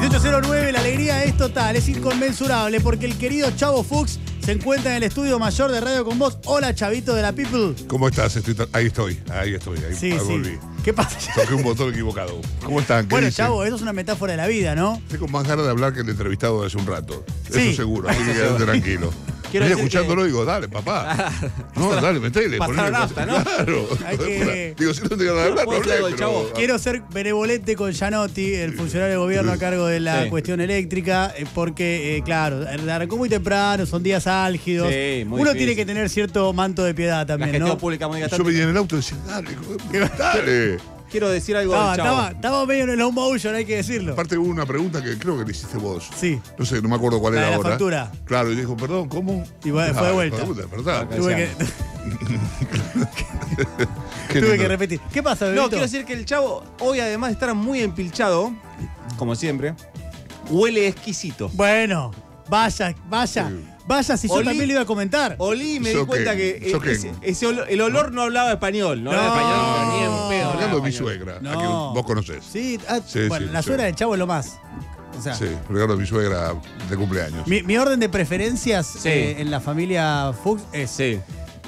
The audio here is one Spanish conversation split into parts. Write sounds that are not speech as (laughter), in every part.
1809, la alegría es total, es inconmensurable, porque el querido Chavo Fuchs se encuentra en el estudio mayor de Radio con Vos. Hola, Chavito de la People. ¿Cómo estás? Estoy ahí estoy, ahí estoy, ahí, Sí, ahí sí. volví. ¿Qué pasa? Toqué un botón equivocado. ¿Cómo están? ¿Qué Bueno? Chavo, eso es una metáfora de la vida, ¿no? Tengo más ganas de hablar que el entrevistado de hace un rato. Sí. Eso seguro, así que (laughs) tranquilo. Quiero escuchándolo y digo, dale, papá. (laughs) No, dale, metele. pasaron ponele nafta. ¿no? Claro. Hay (laughs) que- Digo, si no te ganas hablar, no ¿Puedo decir algo hablé, del Chavo? pero- Quiero ser benevolente con Gianotti, el funcionario de gobierno a cargo de la Sí. cuestión eléctrica, eh, porque, eh, claro, arrancó muy temprano, son días álgidos. Sí, muy Uno difícil. tiene que tener cierto manto de piedad La también, gestión ¿no? pública muy Yo venía en el auto y decía, dale, (laughs) dale. Quiero decir algo Estaba, del chavo. estaba, estaba medio en el low motion, hay que decirlo. Aparte hubo una pregunta que creo que le hiciste vos. Sí. No sé, no me acuerdo cuál La era de la ahora. factura. Claro, y dijo, perdón, ¿cómo? Y fue- fue de Ah, vuelta. Tuve que, (laughs) Qué tuve lindo. que repetir. ¿Qué pasa, No, Bebito? quiero decir que el chavo, hoy además de estar muy empilchado, como siempre, huele exquisito. Bueno, vaya, vaya, Sí. Vaya, si yo Olí- también lo iba a comentar. Olí y me di Yo cuenta qué, que eh, qué. ese, ese olor- el olor no hablaba español, no, No. hablaba español, pero ni en pedo. Hablando de mi suegra, a No. que vos conocés. Sí, ah, Sí, bueno, sí, la sí. suegra del chavo es lo más. O sea, Sí, regalo de mi suegra de cumpleaños. mi, mi orden de preferencias Sí. eh, en la familia Fuchs es Sí,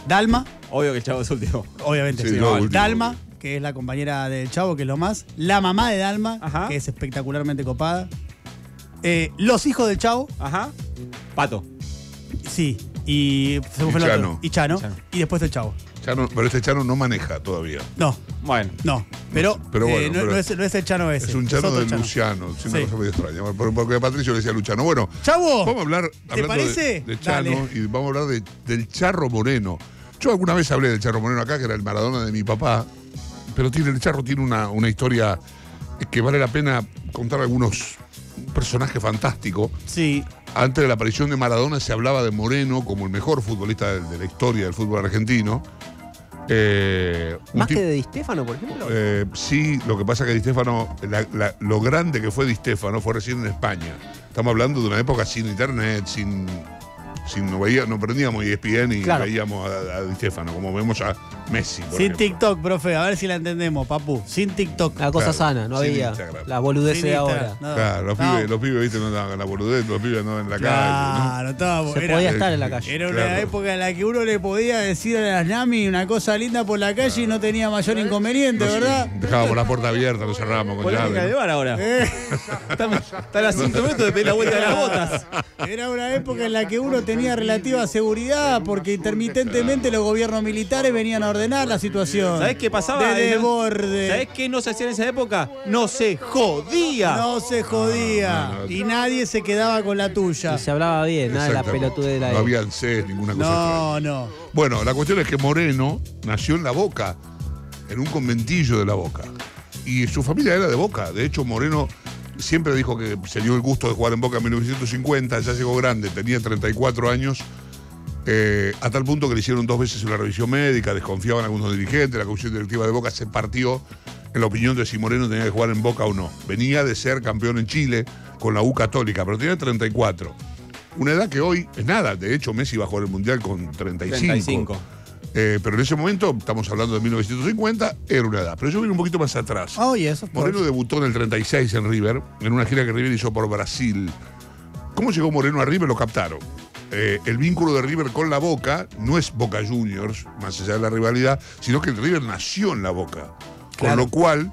Dalma, obvio que el chavo es último. obviamente. Sí, sí. lo último. Dalma, que es la compañera del chavo, que es lo más. La mamá de Dalma, Ajá. que es espectacularmente copada. Eh, los hijos del chavo, Ajá. Pato. Sí. Y, se me Y fue el otro. Chano. y Chano. Chano. Y después el chavo. Chano- pero este Chano no maneja todavía. No, Bueno. no. Pero, Pero eh, bueno, no, pero no es, no es el Chano ese. Es un Chano otro de Luciano. Es una Sí. cosa muy extraña. Por- Porque Patricio le decía Luciano. Bueno, Chavo, vamos a hablar ¿te parece? de, de Chano Dale. y vamos a hablar de- del Charro Moreno. Yo alguna vez hablé del Charro Moreno acá, que era el Maradona de mi papá, pero tiene, el Charro tiene una, una historia que vale la pena contar algunos personajes fantásticos. Sí, Antes de la aparición de Maradona se hablaba de Moreno como el mejor futbolista de, de la historia del fútbol argentino. Eh, Más que de Di Stefano, por ejemplo. eh, sí, lo que pasa que Di Stefano, la- la- lo grande que fue Di Stefano fue recién en España. Estamos hablando de una época sin internet, sin. sin no, veía, no prendíamos ESPN y Claro. veíamos a, a Di Stefano, como vemos a Messi. por sin ejemplo. TikTok, profe. A ver si la entendemos, papu. Sin TikTok. Una cosa claro, sana, no sin había Instagram. la boludez de ahora. Claro, los, No. pibes, los pibes, viste, no andaban la boludez, los pibes andaban en la Claro, estábamos. Se era- podía estar en la calle. Era una Claro. época en la que uno le podía decir a las Nami una cosa linda por la calle y no tenía mayor inconveniente, calle. ¿verdad? No Dejábamos la puerta abierta, lo cerrábamos con llave. de ¿no? bar ahora. Eh, Está, está a 5 minutos de pedir la vuelta de las botas. era una época en la que uno tenía relativa seguridad porque intermitentemente los gobiernos militares venían a ordenar la situación. ¿Sabés qué pasaba? De desborde. ¿Sabés qué no se hacía en esa época? No se jodía. No se jodía. No, no, no. Y nadie se quedaba con la tuya. Y se hablaba bien, nada de la pelotudez de la No había ANSES, ninguna cosa extraña. No, no. Bueno, la cuestión es que Moreno nació en La Boca, en un conventillo de La Boca. Y su familia era de Boca. De hecho, Moreno siempre dijo que se dio el gusto de jugar en Boca en 1950, ya llegó grande, tenía 34 años, eh, a tal punto que le hicieron dos veces una revisión médica, desconfiaban algunos dirigentes, la comisión directiva de Boca se partió en la opinión de si Moreno tenía que jugar en Boca o no. Venía de ser campeón en Chile con la U Católica, pero tenía 34. Una edad que hoy es nada. De hecho, Messi va a jugar el Mundial con 35. 35. Eh, pero en ese momento, estamos hablando de 1950, era una edad. Pero yo vine un poquito más atrás. Oh, yes, of Moreno debutó en el 36 en River, en una gira que River hizo por Brasil. ¿Cómo llegó Moreno a River? Lo captaron. Eh, el vínculo de River con la Boca no es Boca Juniors, más allá de la rivalidad, sino que el River nació en la Boca. Claro. Con lo cual,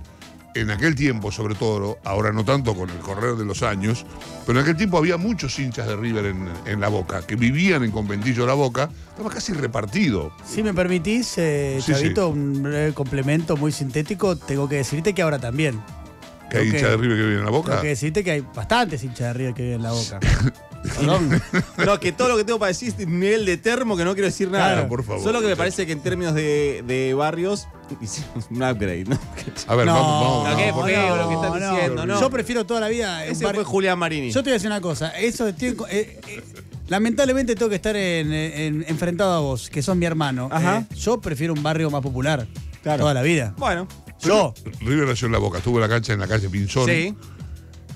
en aquel tiempo, sobre todo, ahora no tanto con el correr de los años, pero en aquel tiempo había muchos hinchas de River en, en la Boca, que vivían en Conventillo La Boca, estaba casi repartido. Si me permitís, eh, Sí, Chavito, un breve complemento muy sintético, tengo que decirte que ahora también. Que hay hinchas de River que viven en la Boca. Tengo que decirte que hay bastantes hinchas de River que viven en la boca. (laughs) Perdón. No, que todo lo que tengo para decir es un nivel de termo que no quiero decir nada. Claro, por favor, Solo que me parece que en términos de, de barrios hicimos un upgrade, ¿no? A ver, no, vamos, vamos. Vamos. ¿Por qué? Lo que están diciendo, no. Yo prefiero toda la vida. un Ese bar- fue Julián Marini. Yo te voy a decir una cosa. Eso eh, eh, lamentablemente tengo que estar en- en- enfrentado a vos, que sos mi hermano. Ajá. Eh, yo prefiero un barrio más popular. Claro. Toda la vida. Bueno, Yo. River nació en la Boca, estuvo en la cancha en la calle Pinzón. sí.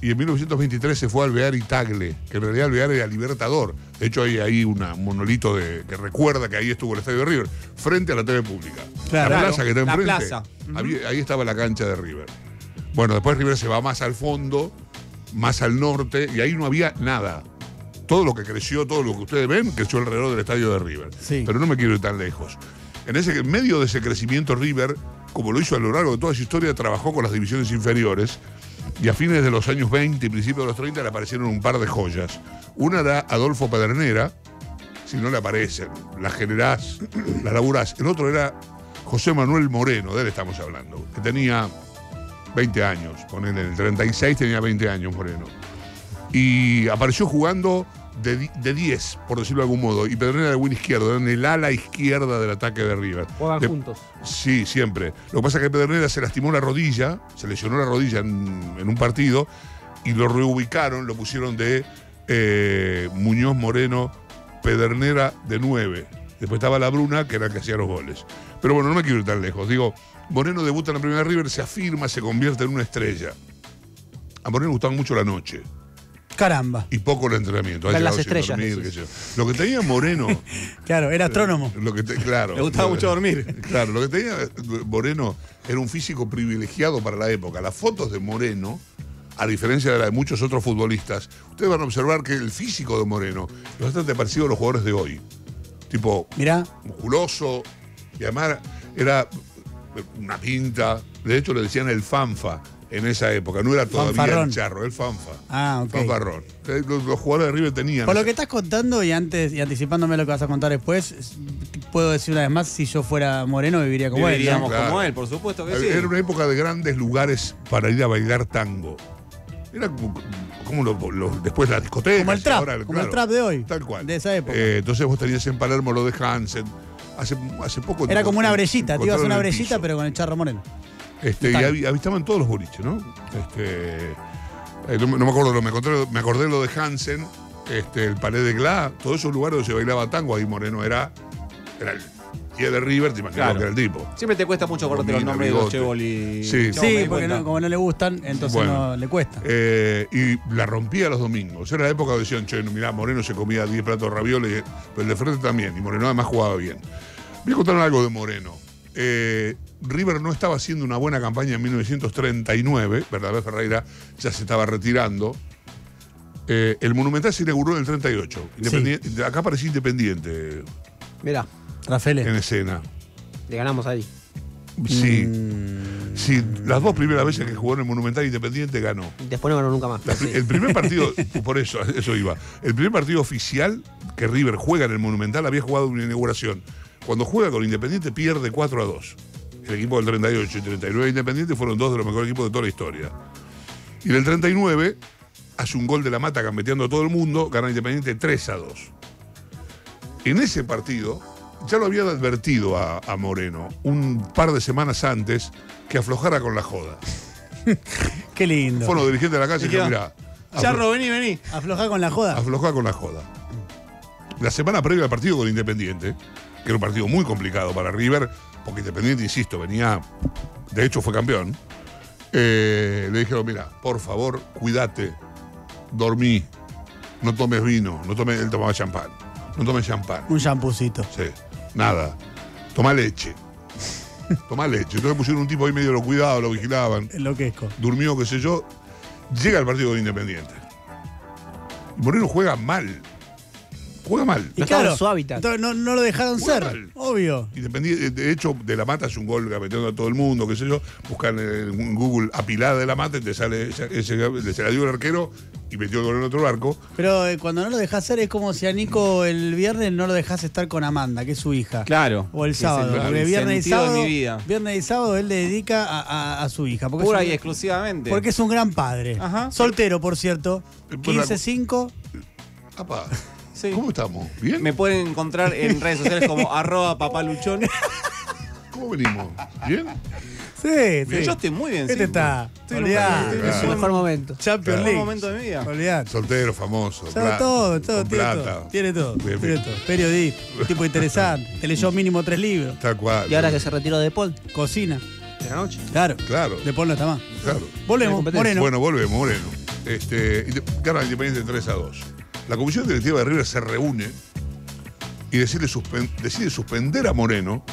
Y en 1923 se fue a Alvear y Tagle, que en realidad Alvear era Libertador. De hecho, hay ahí una- un monolito de, que recuerda que ahí estuvo el estadio de River, frente a la TV pública. Claro. la plaza que está La enfrente. plaza. había- ahí estaba la cancha de River. Bueno, después River se va más al fondo más al norte, y ahí no había nada. Todo lo que creció, todo lo que ustedes ven, creció alrededor del estadio de River. Sí. Pero no me quiero ir tan lejos. En ese en medio de ese crecimiento, River, como lo hizo a lo largo de toda su historia, trabajó con las divisiones inferiores. Y a fines de los años 20 y principios de los 30 le aparecieron un par de joyas. Una era Adolfo Pedernera, si no le aparecen, la generás, la laburás. El otro era José Manuel Moreno, de él estamos hablando, que tenía 20 años, ponele, en el 36 tenía 20 años Moreno. Y apareció jugando de, de 10, por decirlo de algún modo, y Pedernera de win izquierdo, en el ala izquierda del ataque de River. Juegan De- juntos. Sí, siempre. Lo que pasa es que Pedernera se lastimó la rodilla, se lesionó la rodilla en, en un partido y lo reubicaron, lo pusieron de eh, Muñoz Moreno, Pedernera de 9. Después estaba la Bruna, que era el que hacía los goles. Pero bueno, no me quiero ir tan lejos. Digo, Moreno debuta en la primera River, se afirma, se convierte en una estrella. A Moreno le gustaba mucho la noche Caramba. y poco el entrenamiento. Las estrellas, dormir, decís. qué sé yo. Lo que tenía Moreno. (laughs) Claro, era astrónomo. Lo que te- claro. (laughs) Le gustaba mucho dormir. (laughs) Claro, lo que tenía Moreno era un físico privilegiado para la época. Las fotos de Moreno, a diferencia de la de muchos otros futbolistas, ustedes van a observar que el físico de Moreno es bastante parecido a los jugadores de hoy. Tipo, Mirá, musculoso, y además era una pinta. De hecho, le decían el fanfa en esa época. No era todavía Fanfarrón. el charro, el fanfa. Ah, ok. Fanfarrón. Eh, Los, los jugadores de River tenían. por lo esa- que estás contando y antes y anticipándome lo que vas a contar después, es- puedo decir una vez más, si yo fuera moreno viviría como él. ¿no? Viviríamos Claro. como él, por supuesto que sí. Era una época de grandes lugares para ir a bailar tango. Era como, como lo- lo- después la discoteca. Como el trap, como el trap de hoy, Tal cual. de esa época. Eh, entonces vos tenías en Palermo lo de Hansen. Hace, hace poco. Era como una brellita, te ibas a una brellita, pero con el charro moreno. Este, y habitaban todos los boliches, ¿no? Este, eh, no, me- no me acuerdo, me, encontré- me acordé lo de Hansen, este, el Palais de Glas, todos esos lugares donde se bailaba tango, ahí Moreno era, era el pie de River, te imaginas Claro. que era el tipo. Siempre te cuesta mucho acordarte los nombres de los bigote. Chevol y. Sí. Sí, porque no- como no le gustan, entonces Bueno. no le cuesta. Eh, y la rompía los domingos. Era la época donde decían, che, mirá, Moreno se comía 10 platos de ravioles, pero el de frente también. Y Moreno además jugaba bien. Voy a contar algo de Moreno. Eh, River no estaba haciendo una buena campaña en 1939. Bernabé Ferreira ya se estaba retirando. Eh, el Monumental se inauguró en el 38. Independi- Acá parecía Independiente Mirá, Rafael. en escena. le ganamos ahí. Sí. Mm. Sí, las dos primeras veces que jugó en el Monumental Independiente ganó. Después no ganó nunca más. La- sí. El primer partido, (laughs) por eso, eso iba. El primer partido oficial que River juega en el Monumental había jugado una inauguración. Cuando juega con Independiente pierde 4 a 2. El equipo del 38 y 39 de Independiente fueron dos de los mejores equipos de toda la historia. Y en el 39 hace un gol de la mata gambeteando a todo el mundo, gana Independiente 3 a 2. En ese partido ya lo habían advertido a, a Moreno un par de semanas antes que aflojara con la joda. (laughs) Qué lindo. Fueron los dirigentes de la calle y Dijeron, mirá, Charro, vení, vení. Aflojá con la joda. aflojá con la joda. La semana previa al partido con Independiente, que era un partido muy complicado para River, porque Independiente, insisto, venía, de hecho fue campeón, eh, le dijeron, mira, por favor, cuídate, dormí, no tomes vino, no tomes, él tomaba champán, no tomes champán, Un champucito. sí, nada, toma leche, toma leche. Entonces pusieron un tipo ahí medio lo cuidaba, lo vigilaban, Enloquezco. durmió, qué sé yo, llega el partido con Independiente. Moreno juega mal. Juega mal. Y No claro, su hábitat. entonces no, no lo dejaron Juega ser. mal. Obvio. Independiente, de hecho, de la mata es un gol metiendo a todo el mundo, qué sé yo. Buscan en Google apilada de la mata y te sale, ese, ese- se la dio el arquero y metió el gol en otro arco. Pero eh, cuando no lo dejas ser es como si a Nico el viernes no lo dejas estar con Amanda, que es su hija. Claro. O el sábado. porque el viernes y sentido de sábado. mi vida. Viernes y sábado él le dedica a, a- a su hija. Porque Pura es y exclusivamente. porque es un gran padre. Ajá. Soltero, por cierto. Eh, pues la- 15-5. Apa, Sí. ¿Cómo estamos? ¿Bien? Me pueden encontrar en redes sociales como (laughs) arroba papaluchón. ¿Cómo venimos? ¿Bien? Sí, sí. Yo estoy muy bien. Este sí. está. Estoy en un- Olvidá. estoy en Claro. Su un mejor momento. Champions Claro. League. momento de mi vida. Olvidá. Soltero, famoso. Sabe todo, todo, con tiene plata. todo. Tiene todo. Bien, Tiene bien. todo. Periodista, tipo interesante. Te (laughs) leyó mínimo tres libros. Tal cual. Y ahora que se retiró de Paul, Cocina. de la noche. Claro. Claro, De Paul no está más. claro. Volvemos. Moreno. Bueno, volvemos, Moreno. Este, inde- gana Independiente 3 a 2. La comisión directiva de River se reúne y decide, suspen- decide suspender a Moreno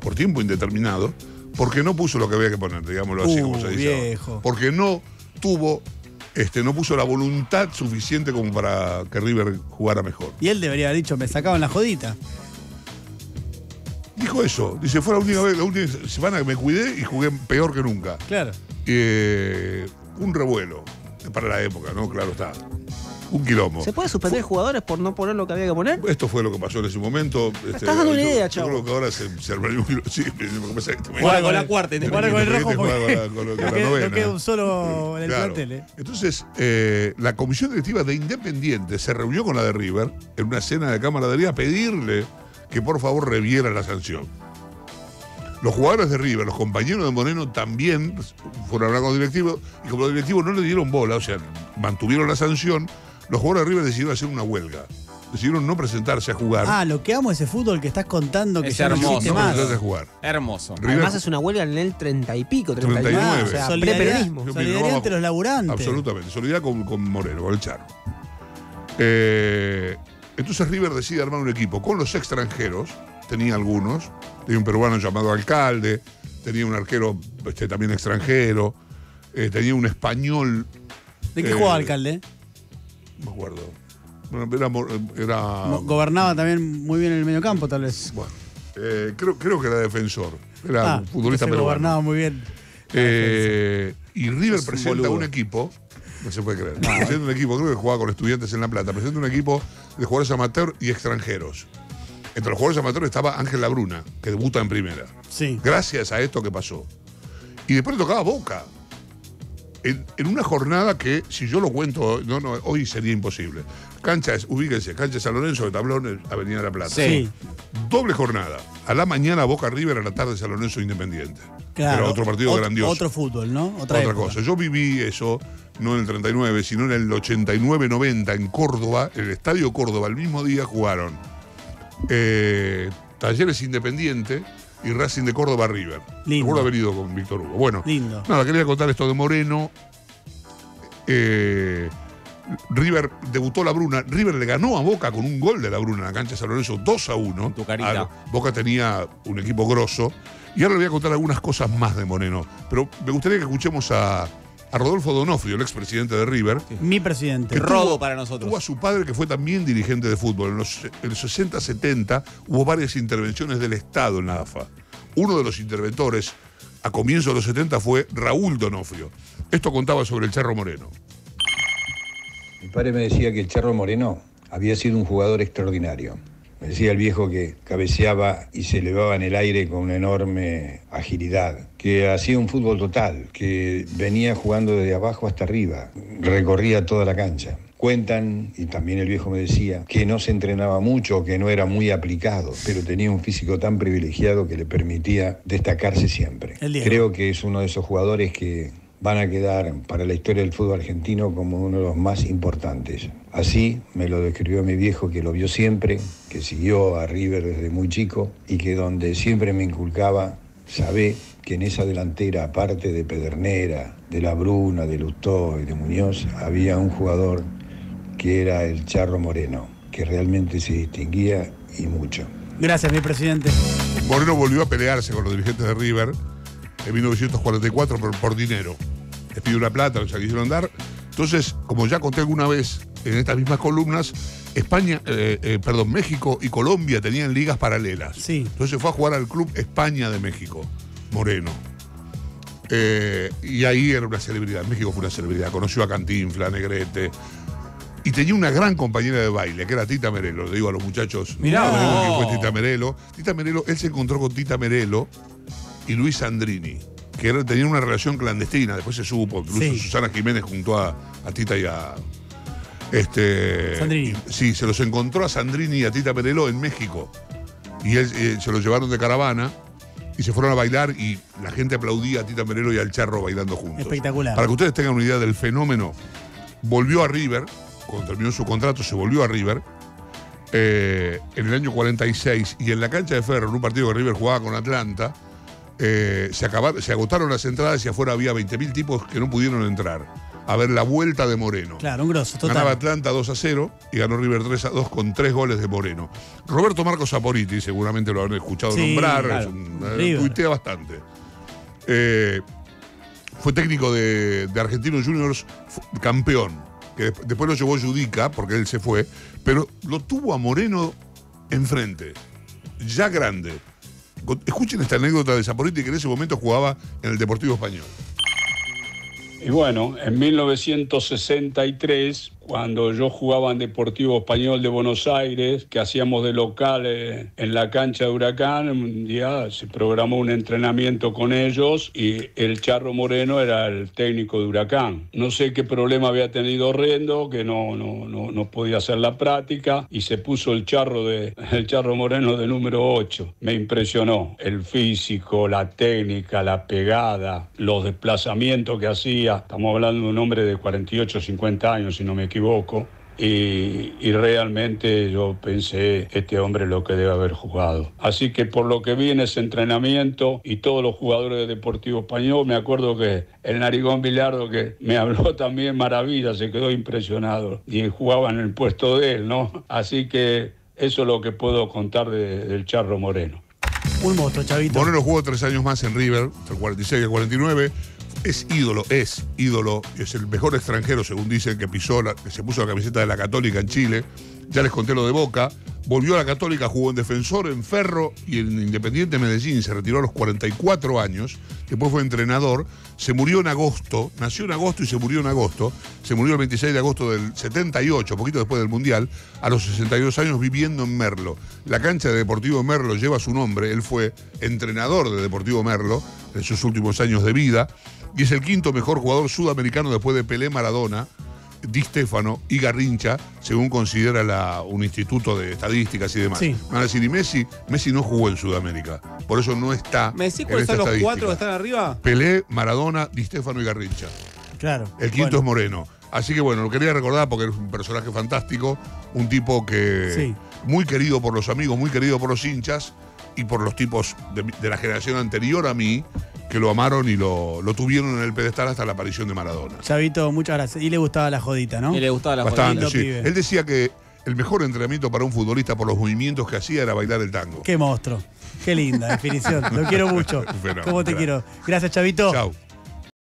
por tiempo indeterminado porque no puso lo que había que poner, digámoslo así, Uh, como se dice. viejo. Porque no tuvo este, no puso la voluntad suficiente como para que River jugara mejor. Y él debería haber dicho, me sacaban la jodita. Dijo eso, dice, fue la única vez, la única semana que me cuidé y jugué peor que nunca. Claro. Eh, un revuelo para la época, ¿no? Claro está. Un quilombo. ¿Se puede suspender jugadores por no poner lo que había que poner? Esto fue lo que pasó en ese momento. Este, estás dando una idea, yo chavo. creo que ahora se, se armaría un quilombo. Sí, te- Juega con la cuarta, Tenés Jugar con el rojo juega con (laughs) la- novena. no queda un solo en el Claro. plantel. ¿eh? Entonces, eh, la comisión directiva de Independiente se reunió con la de River en una cena de camaradería a pedirle que por favor reviera la sanción. Los jugadores de River, los compañeros de Moreno también fueron a hablar con los directivos y como los directivos no le dieron bola, o sea, mantuvieron la sanción, los jugadores de River decidieron hacer una huelga. Decidieron no presentarse a jugar. Ah, lo que amo es ese fútbol que estás contando que Es ya no hermoso. existe no más. presentarse a jugar. Hermoso. River- Además es una huelga en el 30 y pico, 39. 39. O sea, solidaridad, solidaridad opino, entre los laburantes. Absolutamente. Solidaridad con, con Moreno, con el Charro. Eh, entonces River decide armar un equipo con los extranjeros. Tenía algunos. Tenía un peruano llamado Alcalde. Tenía un arquero este, también extranjero. eh, tenía un español. ¿De qué Eh, jugaba alcalde? Me acuerdo. Bueno, Era, Gobernaba también muy bien en el mediocampo, tal vez. bueno, eh, creo, creo que era defensor. Era Ah, un futbolista peruano. gobernaba muy bien. Eh, y River un presenta un equipo, no se puede creer, presenta un equipo, creo que jugaba con estudiantes en La Plata, presenta un equipo de jugadores amateur y extranjeros. Entre los jugadores amateurs estaba Ángel Labruna, que debuta en primera. Sí. Gracias a esto que pasó. Y después le tocaba Boca. En, en una jornada que, si yo lo cuento, no, no, hoy sería imposible. Cancha es, ubíquense, cancha de San Lorenzo de Tablón, Avenida La Plata. Sí. Doble jornada. A la mañana Boca River, a la tarde San Lorenzo Independiente. Claro. Era otro partido Ot- grandioso. Otro fútbol, ¿no? Otra, cosa. Yo viví eso, no en el 39, sino en el 89-90 en Córdoba, en el Estadio Córdoba, el mismo día jugaron eh, Talleres Independiente y Racing de Córdoba River. Lindo. Recuerdo haber ido con Víctor Hugo. Bueno, Lindo. nada, quería contar esto de Moreno. Eh, River debutó la Bruna. River le ganó a Boca con un gol de la Bruna en la cancha de San Lorenzo, 2 a 1. Tu carita. Boca tenía un equipo grosso. Y ahora le voy a contar algunas cosas más de Moreno. Pero me gustaría que escuchemos a, a Rodolfo Donofrio, el expresidente de River. Mi presidente. Que tuvo- para nosotros. Tuvo a su padre que fue también dirigente de fútbol. En los, en los 60-70 hubo varias intervenciones del Estado en la AFA. Uno de los interventores a comienzos de los 70 fue Raúl Donofrio. Esto contaba sobre el Charro Moreno. Mi padre me decía que el Charro Moreno había sido un jugador extraordinario. Me decía el viejo que cabeceaba y se elevaba en el aire con una enorme agilidad, que hacía un fútbol total, que venía jugando desde abajo hasta arriba, recorría toda la cancha. Cuentan, y también el viejo me decía, que no se entrenaba mucho, que no era muy aplicado, pero tenía un físico tan privilegiado que le permitía destacarse siempre. Creo que es uno de esos jugadores que van a quedar para la historia del fútbol argentino como uno de los más importantes. Así me lo describió mi viejo que lo vio siempre, que siguió a River desde muy chico y que donde siempre me inculcaba, sabe que en esa delantera, aparte de Pedernera, de La Bruna, de Lustó y de Muñoz, había un jugador que era el Charro Moreno, que realmente se distinguía y mucho. Gracias, mi presidente. Moreno volvió a pelearse con los dirigentes de River en 1944 por, por dinero. Les pidió una plata, se la quisieron dar. Entonces, como ya conté alguna vez en estas mismas columnas, España, eh, eh, perdón, México y Colombia tenían ligas paralelas. Sí. Entonces fue a jugar al Club España de México, Moreno. Eh, y ahí era una celebridad. México fue una celebridad. Conoció a Cantinfla, Negrete. Y tenía una gran compañera de baile, que era Tita Merelo. Le digo a los muchachos. Mirá no digo fue Tita Merelo. Tita Merelo, él se encontró con Tita Merelo y Luis Sandrini, que era- tenían una relación clandestina. Después se supo. Incluso Sí. Susana Jiménez junto a, a Tita y a. Este, Sandrini. sí, se los encontró a Sandrini y a Tita Merelo en México. Y él, eh, se los llevaron de caravana y se fueron a bailar y la gente aplaudía a Tita Merelo y al Charro bailando juntos. Espectacular. Para que ustedes tengan una idea del fenómeno, volvió a River, cuando terminó su contrato se volvió a River, eh, en el año 46 y en la cancha de Ferro, en un partido que River jugaba con Atlanta, eh, se, acabaron, se agotaron las entradas y afuera había 20.000 tipos que no pudieron entrar a ver la vuelta de Moreno. Claro, un grosso, Ganaba. Atlanta 2 a 0 y ganó River 3 a 2 con tres goles de Moreno. Roberto Marcos Saporiti, seguramente lo habrán escuchado Sí, nombrar, claro. es un- eh, tuitea bastante. Eh, fue técnico de, de Argentinos Juniors, campeón, que desp- después lo llevó Judica, porque él se fue, pero lo tuvo a Moreno enfrente, ya grande. Escuchen esta anécdota de Zaporiti, que en ese momento jugaba en el Deportivo Español. Y bueno, en 1963, cuando yo jugaba en Deportivo Español de Buenos Aires, que hacíamos de local eh, en la cancha de Huracán, un día se programó un entrenamiento con ellos y el Charro Moreno era el técnico de Huracán. No sé qué problema había tenido Rendo, que no, no, no, no podía hacer la práctica y se puso el Charro, de, (laughs) el charro Moreno de número 8. Me impresionó el físico, la técnica, la pegada, los desplazamientos que hacía. Estamos hablando de un hombre de 48, 50 años, si no me equivoco. Y, y realmente yo pensé, este hombre lo que debe haber jugado. Así que por lo que vi en ese entrenamiento y todos los jugadores de Deportivo Español, me acuerdo que el narigón Bilardo que me (laughs) habló también maravilla, se quedó impresionado y jugaba en el puesto de él, ¿no? Así que eso es lo que puedo contar de- del Charro Moreno. Un monstruo, Chavito. Moreno jugó tres años más en River, entre el 46 y el 49. Es ídolo, es ídolo, es el mejor extranjero, según dicen, que pisó, que se puso la camiseta de la Católica en Chile. Ya les conté lo de Boca. Volvió a la Católica, jugó en Defensor, en Ferro y en Independiente Medellín. Se retiró a los 44 años. Después fue entrenador. Se murió en agosto. Nació en agosto y se murió en agosto. Se murió el 26 de agosto del 78, poquito después del Mundial, a los 62 años viviendo en Merlo. La cancha de Deportivo Merlo lleva su nombre. Él fue entrenador de Deportivo Merlo en sus últimos años de vida. Y es el quinto mejor jugador sudamericano después de Pelé Maradona. Di Stefano y Garrincha, según considera la- un instituto de estadísticas y demás. Sí. Van a decir, y Messi, Messi no jugó en Sudamérica. Por eso no está. ¿Me decís en cuáles son los cuatro que están arriba? Pelé, Maradona, Di Stefano y Garrincha. Claro. El quinto Bueno, es Moreno. Así que bueno, lo quería recordar porque es un personaje fantástico, un tipo que Sí. muy querido por los amigos, muy querido por los hinchas y por los tipos de la generación anterior a mí que lo amaron y lo, lo tuvieron en el pedestal hasta la aparición de Maradona. Chavito, muchas gracias. Y le gustaba la jodita, ¿no? Y le gustaba la Bastante, sí. Él decía que el mejor entrenamiento para un futbolista por los movimientos que hacía era bailar el tango. Qué monstruo. Qué linda definición. Lo quiero (laughs) mucho. Fenómeno. ¿Cómo te quiero? Gracias, Chavito. Chau.